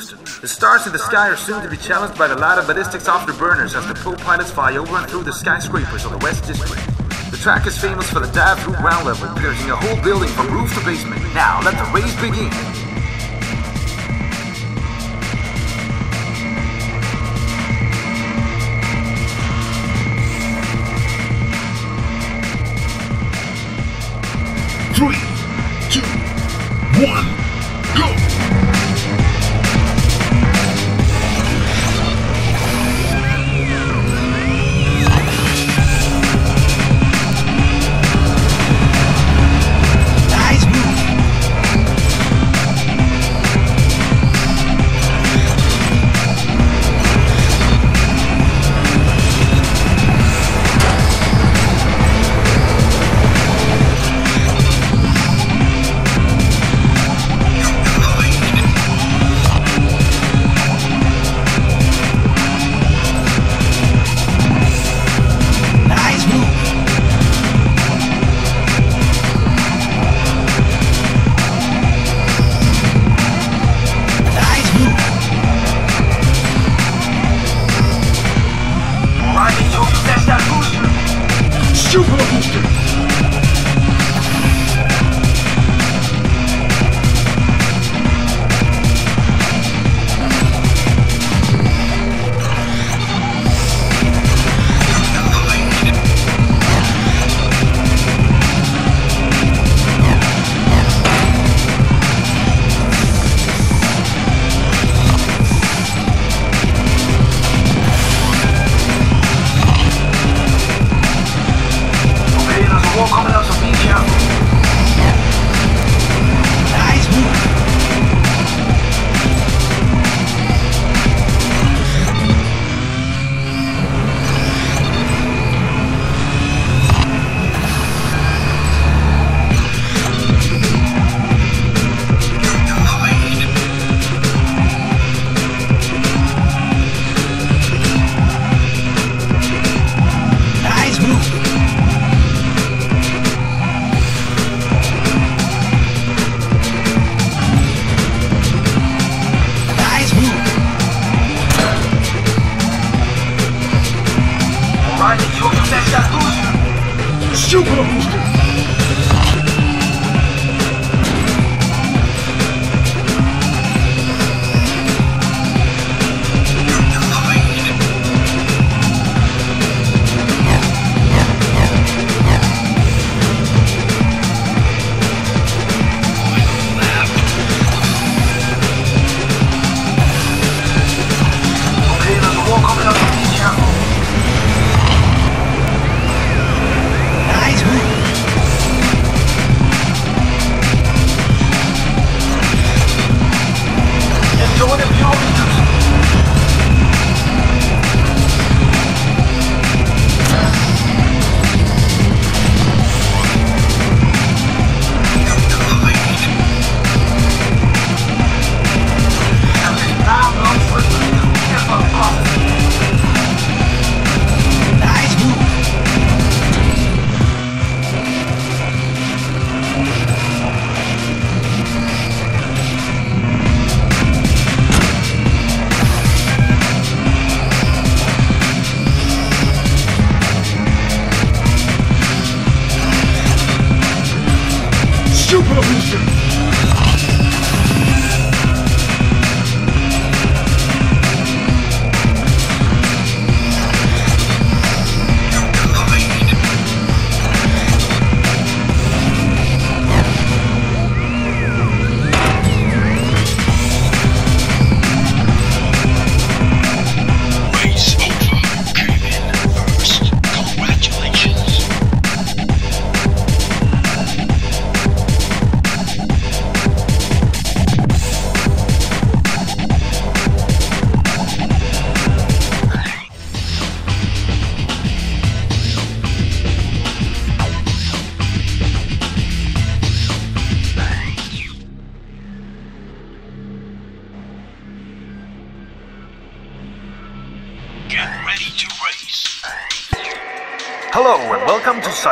The stars in the sky are soon to be challenged by the ladder ballistics afterburners as the co-pilots fly over and through the skyscrapers of the West District. The track is famous for the dive through ground level, piercing a whole building from roof to basement. Now, let the race begin.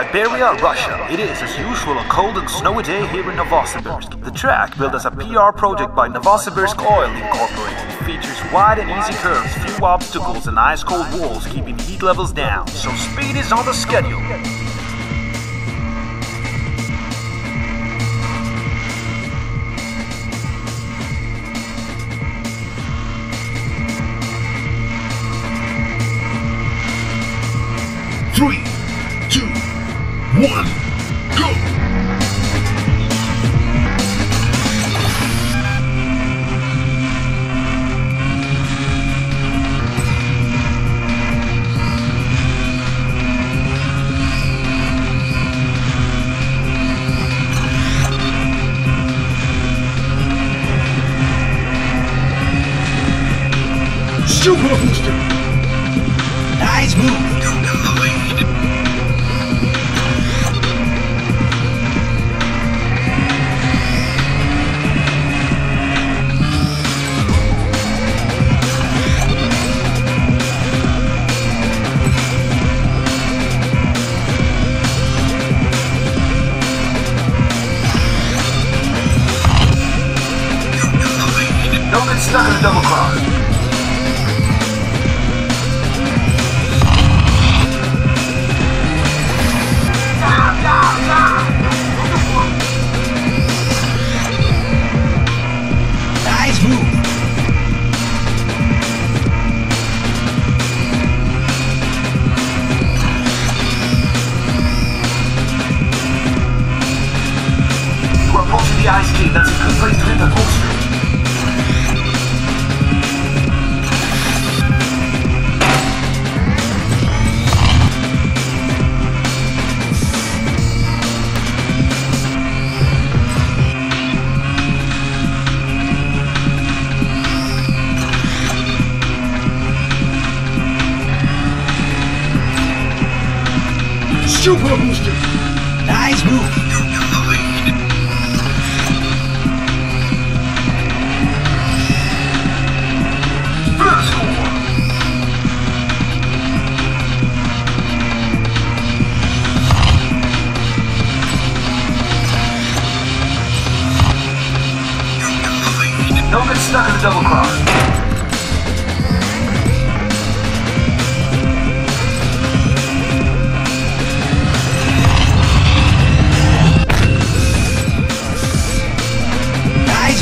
Siberia, Russia. It is, as usual, a cold and snowy day here in Novosibirsk. The track, built as a PR project by Novosibirsk Oil Incorporated, features wide and easy curves, few obstacles, and ice-cold walls, keeping heat levels down. So speed is on the schedule. Don't get stuck in a double cross. Super booster!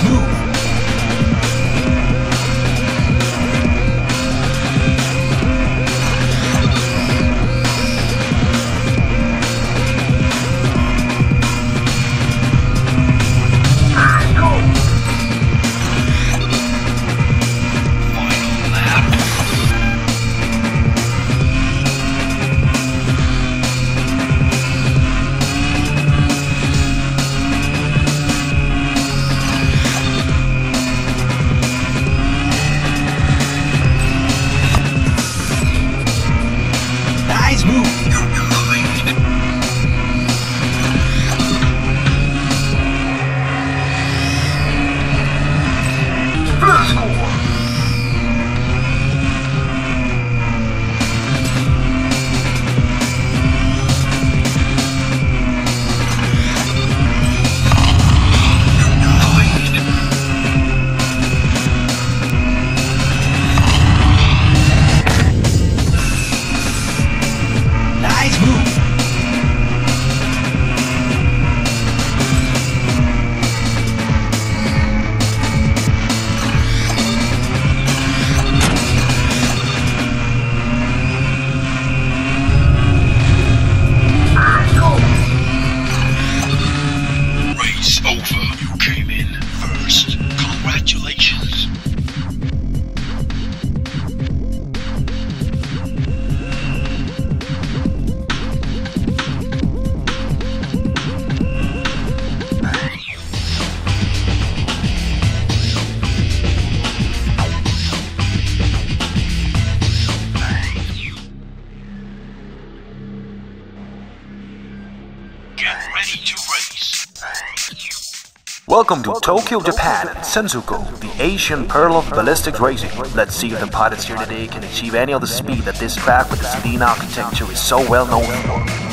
move. Welcome to Tokyo, Japan, and Zensoku, the Asian pearl of ballistics racing. Let's see if the pilots here today can achieve any of the speed that this track with its lean architecture is so well known for.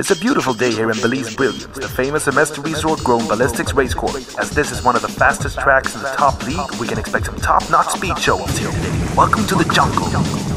It's a beautiful day here in Belize Brilliance, the famous semester resort grown ballistics racecourse. As this is one of the fastest tracks in the top league, we can expect some top-notch speed show-ups here today. Welcome to the jungle.